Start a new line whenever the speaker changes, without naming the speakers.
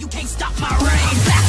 you can't stop my reign.